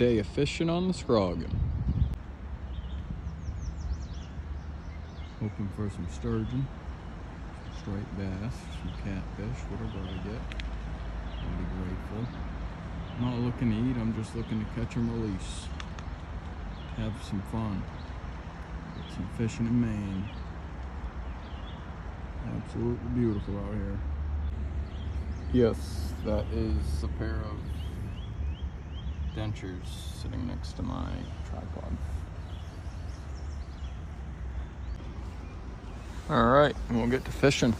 day of fishing on the Scroggin. Hoping for some sturgeon, striped bass, some catfish, whatever I get. I'll be grateful. I'm not looking to eat, I'm just looking to catch and release. Have some fun. Get some fishing in Maine. Absolutely beautiful out here. Yes, that is a pair of dentures sitting next to my tripod. All right, we'll get to fishing.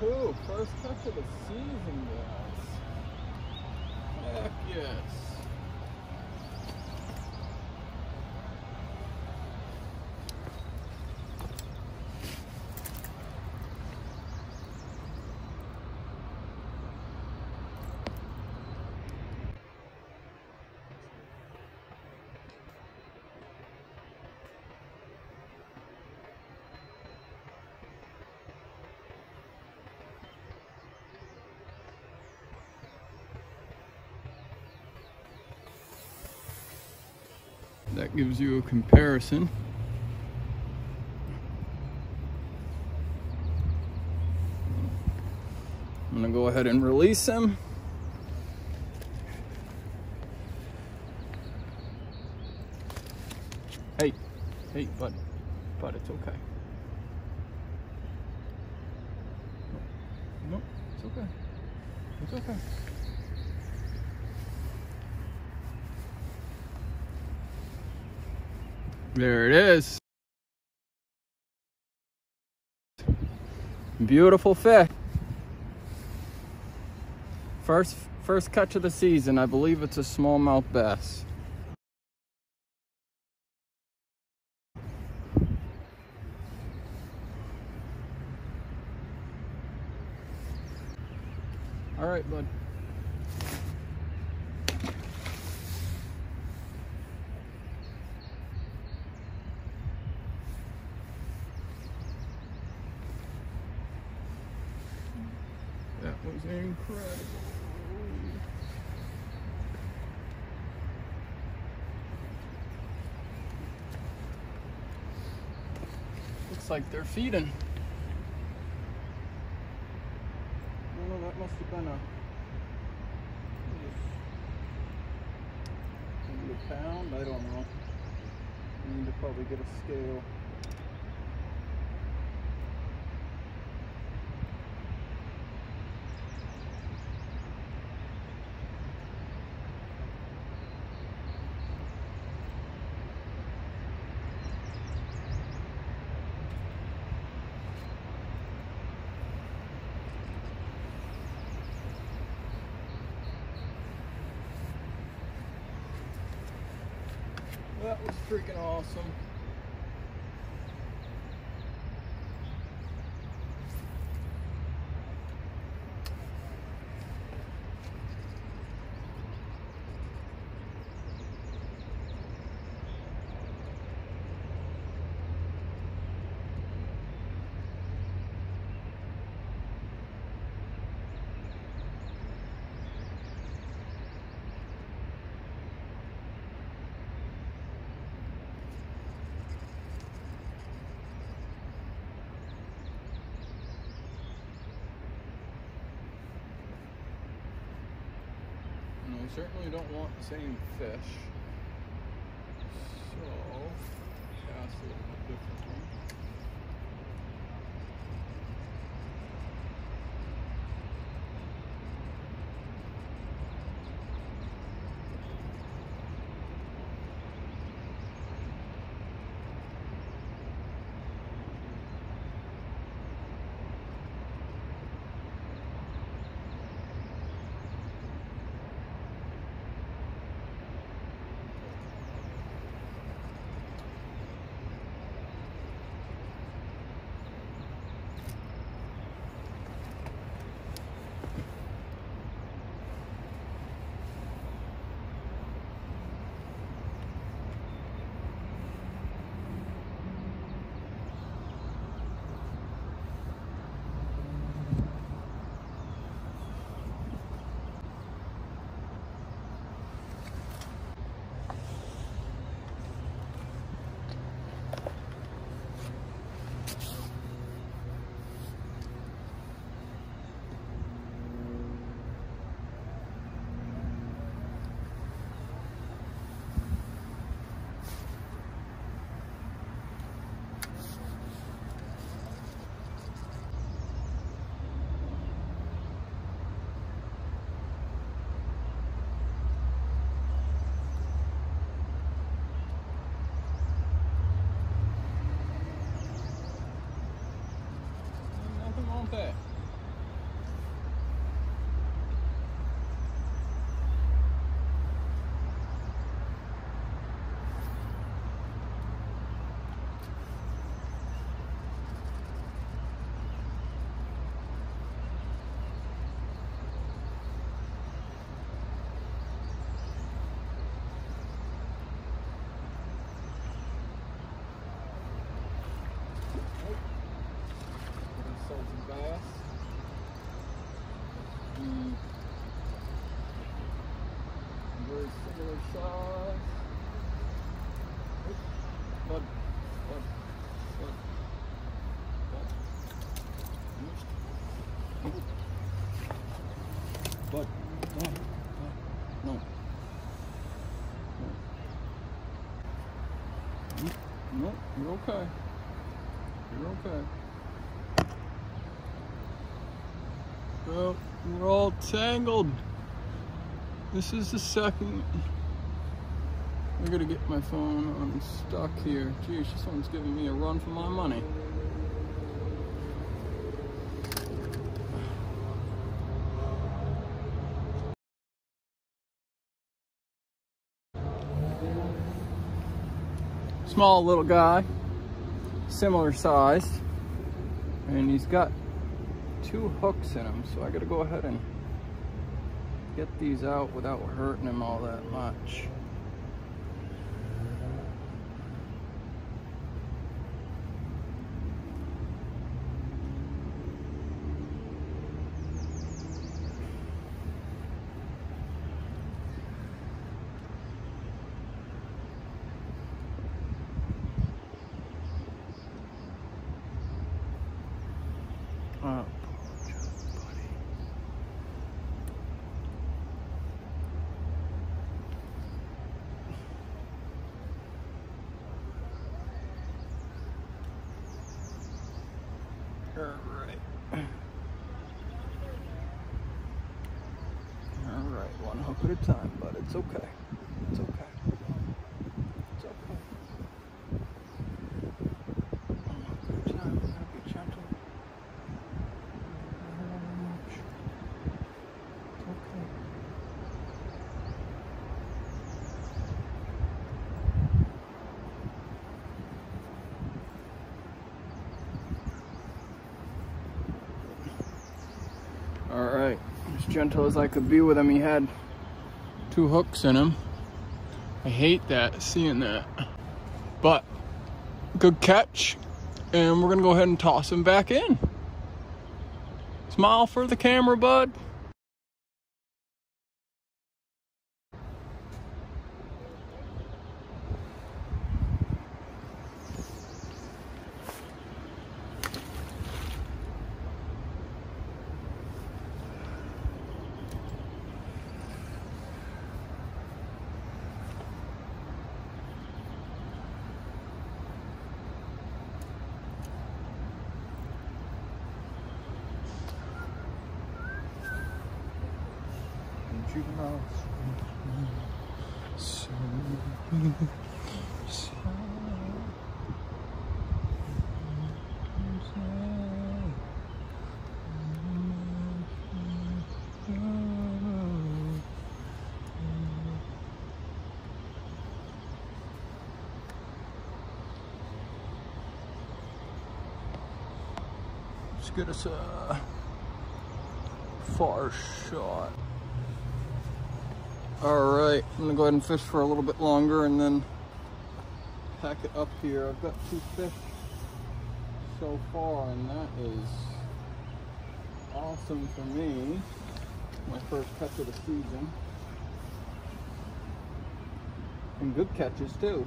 Woohoo! First catch of the season, guys. Heck yes. That gives you a comparison. I'm gonna go ahead and release him. Hey, hey, bud, bud, it's okay. No, it's okay. It's okay. There it is. Beautiful fish. First first catch of the season. I believe it's a smallmouth bass. All right, bud. That was incredible. Looks like they're feeding. That must have been a maybe a pound. I don't know. I need to probably get a scale. That was freaking awesome. Certainly don't want the same fish. You're okay. You're okay. Well, we're all tangled. This is the second. I gotta get my phone I'm stuck here. Geez, this one's giving me a run for my money. Small little guy, similar sized, and he's got two hooks in him, so I gotta go ahead and get these out without hurting him all that much. Oh, All right. All right, one hook at a time, but it's okay. It's okay. It's okay. One hook at a time. We gotta be gentle. Not much. It's okay. All right, as gentle as I could be with him, he had two hooks in him. I hate that, seeing that. But, good catch. And we're gonna go ahead and toss him back in. Smile for the camera, bud. So, so, Let's get us a far shot. All right, I'm gonna go ahead and fish for a little bit longer and then pack it up here. I've got two fish so far and that is awesome for me. My first catch of the season. And good catches too.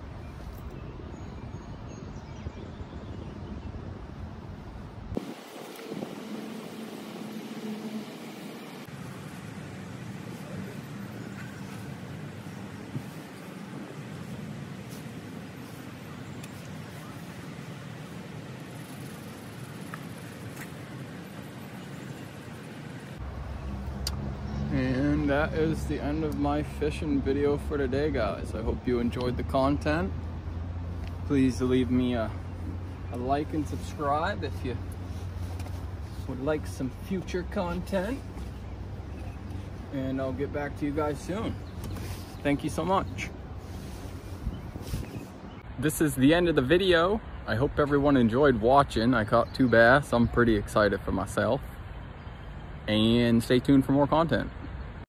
And that is the end of my fishing video for today, guys. I hope you enjoyed the content. Please leave me a, a like and subscribe if you would like some future content. And I'll get back to you guys soon. Thank you so much. This is the end of the video. I hope everyone enjoyed watching. I caught two bass. I'm pretty excited for myself. And stay tuned for more content.